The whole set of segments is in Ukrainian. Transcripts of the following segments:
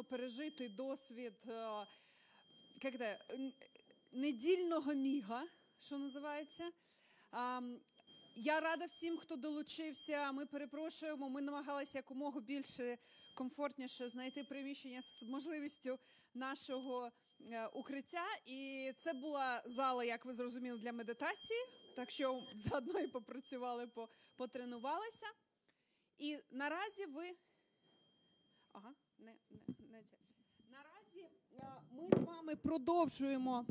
пережитий досвід е, як н- недільного міга, що називається. Я рада всім, хто долучився. Ми перепрошуємо. Ми намагалися якомога більше комфортніше знайти приміщення з можливістю нашого е, укриття. І це була зала, як ви зрозуміли, для медитації. Так що заодно і попрацювали, потренувалися. І наразі ви. Ага, не, не, не. Наразі е, ми з вами продовжуємо.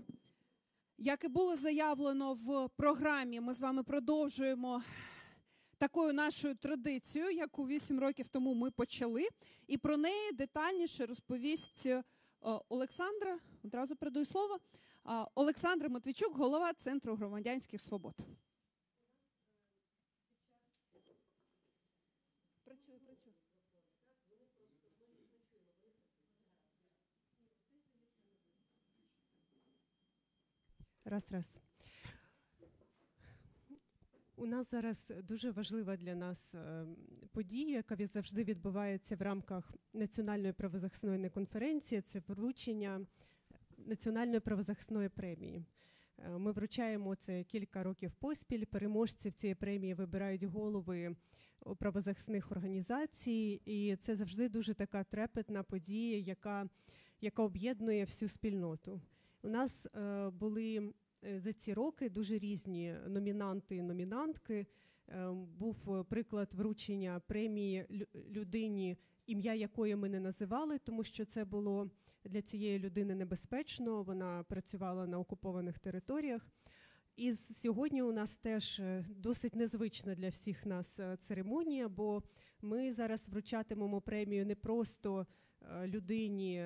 Як і було заявлено в програмі, ми з вами продовжуємо такою нашою традицією, яку 8 років тому ми почали, і про неї детальніше розповість е, Олександра. Одразу передаю слово. Олександр Матвійчук, голова Центру громадянських свобод. Раз, раз. У нас зараз дуже важлива для нас е, подія, яка завжди відбувається в рамках національної правозахисної конференції. Це вручення національної правозахисної премії. Е, Ми вручаємо це кілька років поспіль. Переможців цієї премії вибирають голови правозахисних організацій, і це завжди дуже така трепетна подія, яка, яка об'єднує всю спільноту. У нас е, були е, за ці роки дуже різні номінанти і номінантки. Е, Був приклад вручення премії лю- людині, ім'я якої ми не називали, тому що це було для цієї людини небезпечно. Вона працювала на окупованих територіях. І сьогодні у нас теж досить незвична для всіх нас церемонія, бо ми зараз вручатимемо премію не просто людині,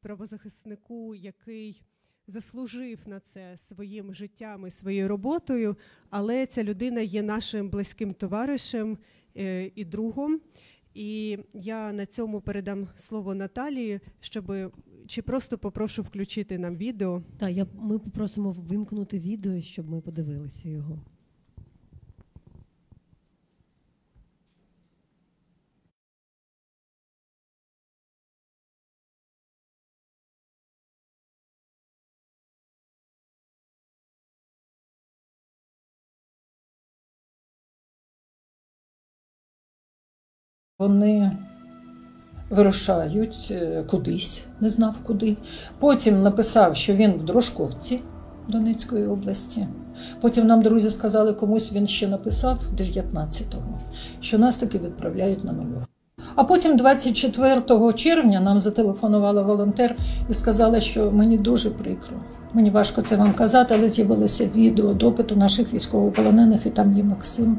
правозахиснику, який заслужив на це своїм життям і своєю роботою, але ця людина є нашим близьким товаришем е, і другом. І я на цьому передам слово Наталії, щоб чи просто попрошу включити нам відео. Так, я, ми попросимо вимкнути відео, щоб ми подивилися його. Вони вирушають е, кудись, не знав куди. Потім написав, що він в Дружковці Донецької області. Потім нам друзі сказали, комусь він ще написав 19-го, що нас таки відправляють на нульовку. А потім 24 червня нам зателефонувала волонтер і сказала, що мені дуже прикро. Мені важко це вам казати, але з'явилося відео допиту наших військовополонених, і там є Максим.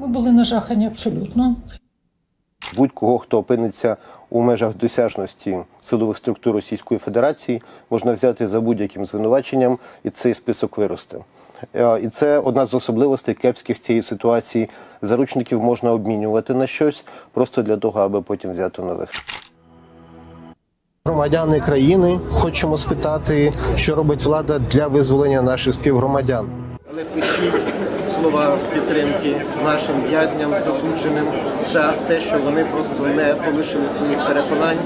Ми були нажахані абсолютно. Будь-кого, хто опиниться у межах досяжності силових структур Російської Федерації, можна взяти за будь-яким звинуваченням, і цей список виросте. Е, І це одна з особливостей кепських цієї ситуації. Заручників можна обмінювати на щось просто для того, аби потім взяти нових. Громадяни країни хочемо спитати, що робить влада для визволення наших співгромадян. Але впишіть слова підтримки нашим в'язням, засудженим за те, що вони просто не полишили своїх переконань.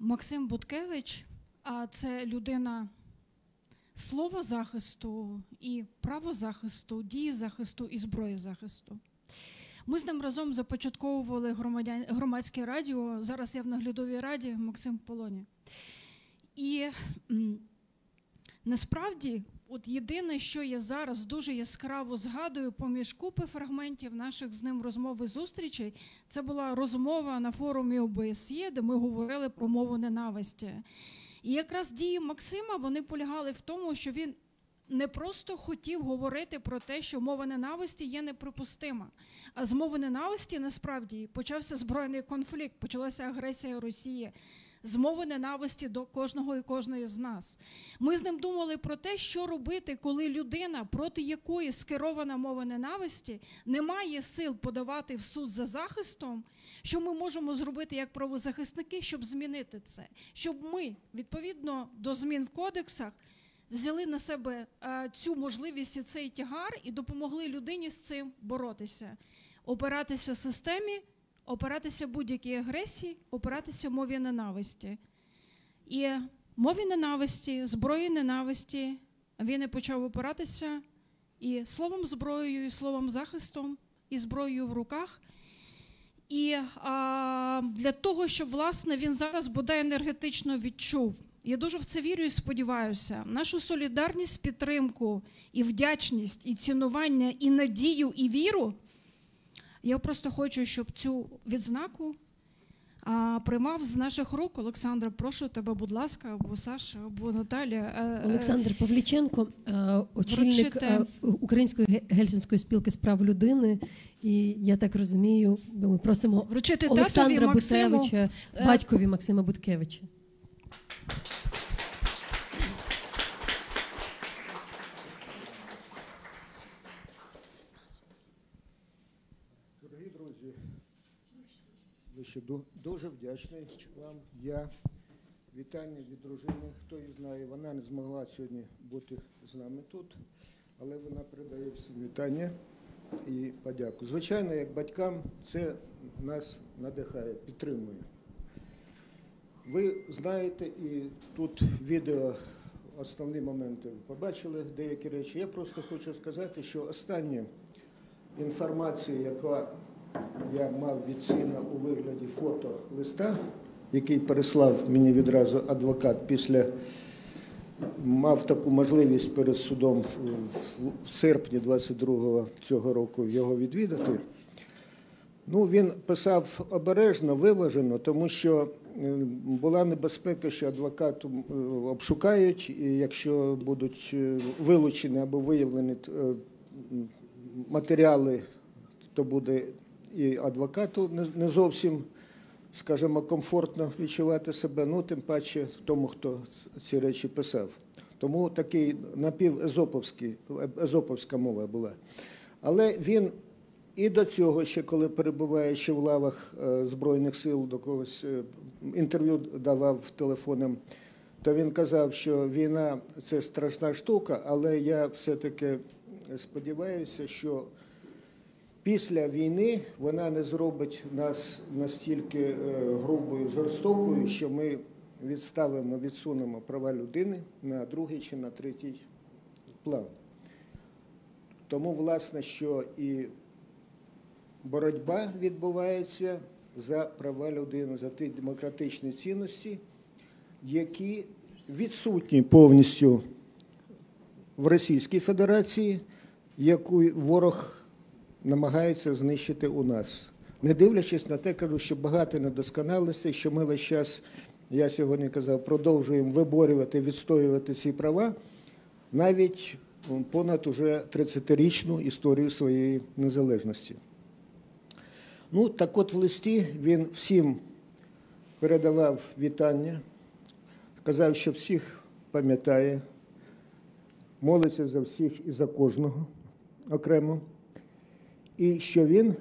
Максим Буткевич, це людина слова захисту і правозахисту, дії захисту і зброї захисту. Ми з ним разом започатковували громадян, громадське радіо. Зараз я в наглядовій раді Максим полоні. І насправді, от єдине, що я зараз дуже яскраво згадую поміж купи фрагментів наших з ним розмов і зустрічей, це була розмова на форумі ОБСЄ, де ми говорили про мову ненависті. І якраз дії Максима вони полягали в тому, що він не просто хотів говорити про те, що мова ненависті є неприпустима. А з мови ненависті насправді почався збройний конфлікт, почалася агресія Росії з мови ненависті до кожного і кожної з нас. Ми з ним думали про те, що робити, коли людина, проти якої скерована мова ненависті, не має сил подавати в суд за захистом. Що ми можемо зробити як правозахисники, щоб змінити це? Щоб ми, відповідно до змін в кодексах, взяли на себе е, цю можливість і цей тягар і допомогли людині з цим боротися, опиратися системі, опиратися будь-якій агресії, опиратися мові ненависті. І мові ненависті, зброї ненависті він і почав опиратися і словом зброєю, і словом захистом, і зброєю в руках. І а, для того, щоб власне він зараз бодай енергетично відчув. Я дуже в це вірю і сподіваюся. Нашу солідарність, підтримку і вдячність, і цінування, і надію, і віру. Я просто хочу, щоб цю відзнаку а, приймав з наших рук. Олександра, прошу тебе, будь ласка, або Саша, або Наталя. е, е, Олександр Павліченко, е, очільник Вручити. Української ге- гельсінської спілки з прав людини. І я так розумію, ми просимо Вручити Олександра. Буткевича, батькові Максима Буткевича. Дорогі друзі, ви дуже вдячний вам. Я вітання від дружини. Хто її знає, вона не змогла сьогодні бути з нами тут, але вона передає всім вітання і подяку. Звичайно, як батькам, це нас надихає, підтримує. Ви знаєте, і тут відео основні моменти побачили деякі речі. Я просто хочу сказати, що остання інформація, яка я мав від сина у вигляді фото листа, який переслав мені відразу адвокат після мав таку можливість перед судом в, серпні 22-го цього року його відвідати. Ну, він писав обережно, виважено, тому що е, була небезпека, що адвокату е, обшукають, і якщо будуть е, вилучені або виявлені матеріали, то буде і адвокату не- зовсім, скажімо, комфортно відчувати себе, ну тим паче тому, хто ці речі писав. Тому такий напівезоповський, езоповська мова була. Але він і до цього, ще коли перебуваючи в лавах е, Збройних сил, до когось е, інтерв'ю давав телефоном, то він казав, що війна це страшна штука, але я все-таки сподіваюся, що після війни вона не зробить нас настільки е, грубою, жорстокою, що ми відставимо, відсунемо права людини на другий чи на третій план. Тому, власне, що і боротьба відбувається за права людини, за ті демократичні цінності, які відсутні повністю в Російській Федерації, яку ворог намагається знищити у нас. Не дивлячись на те, кажу, що багато недосконалостей, що ми весь час, я сьогодні казав, продовжуємо виборювати, відстоювати ці права, навіть понад уже 30-річну історію своєї незалежності. Ну, так от в листі він всім передавав вітання, казав, що всіх пам'ятає, молиться за всіх і за кожного окремо. І що він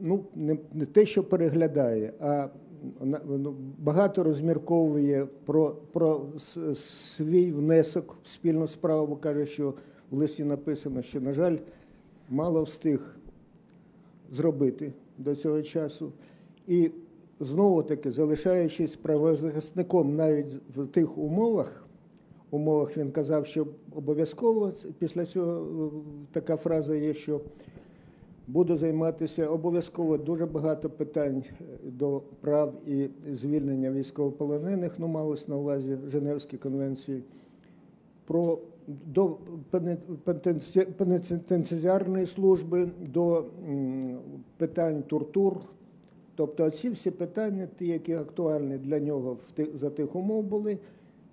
ну, не, не те, що переглядає, а ну, багато розмірковує про, про свій внесок в спільну справу, бо каже, що в листі написано, що, на жаль, мало встиг зробити до цього часу. І знову таки, залишаючись правозахисником навіть в тих умовах, умовах він казав, що обов'язково після цього е, така фраза є, що буду займатися обов'язково дуже багато питань е, до прав і звільнення військовополонених, ну малось на увазі Женевські конвенції, про до пенітенціарної служби, до питань тортур. Тобто ці всі питання, ті, які актуальні для нього за тих умов були,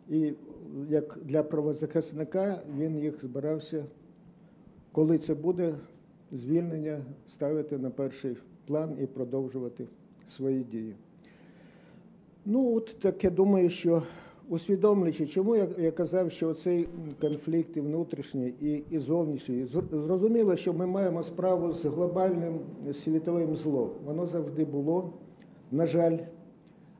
і як для правозахисника він їх збирався, коли це буде, звільнення ставити на перший план і продовжувати свої дії. Ну, от так я думаю, що усвідомлюючи, чому я, я казав, що цей конфлікт і внутрішній, і, і зовнішній, зрозуміло, що ми маємо справу з глобальним світовим злом. Воно завжди було, на жаль,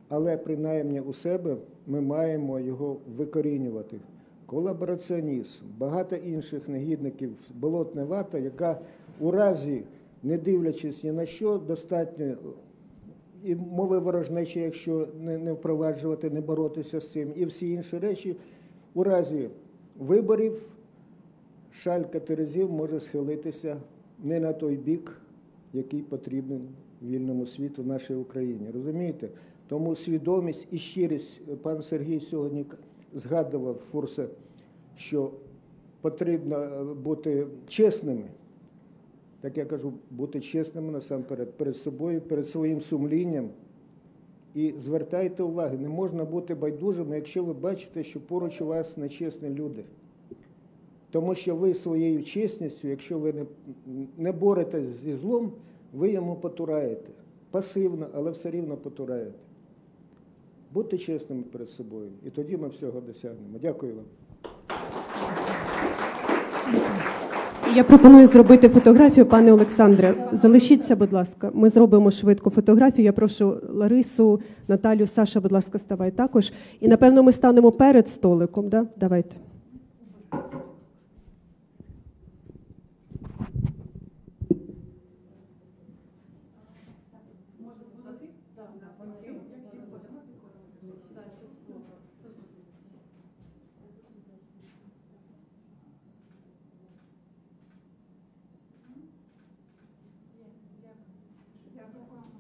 але принаймні у себе ми маємо його викорінювати. Колабораціонізм, багато інших негідників, болотна вата, яка у разі, не дивлячись ні на що, достатньо і мови ворожнечі, якщо не, не впроваджувати, не боротися з цим, і всі інші речі, у разі виборів шалька Терезів може схилитися не на той бік, який потрібен вільному світу, нашій Україні. Розумієте? Тому свідомість і щирість, пан Сергій сьогодні згадував Фурса, що потрібно е, бути чесними. Так я кажу, бути чесними насамперед перед собою, перед своїм сумлінням. І звертайте увагу, не можна бути байдужими, якщо ви бачите, що поруч у вас нечесні люди. Тому що ви своєю чесністю, якщо ви не, не боретесь зі злом, ви йому потураєте. Пасивно, але все рівно потураєте. Будьте чесними перед собою, і тоді ми всього досягнемо. Дякую вам. Я пропоную зробити фотографію, пане Олександре. Залишіться, будь ласка. Ми зробимо швидко фотографію. Я прошу Ларису, Наталю, Саша, будь ласка, ставай також. І напевно ми станемо перед столиком. Да? Давайте.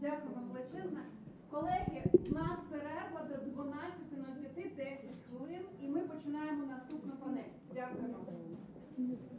Дякую вам величезне. Колеги, у нас перерва до 12.05, 10 хвилин, і ми починаємо наступну панель. Дякую вам.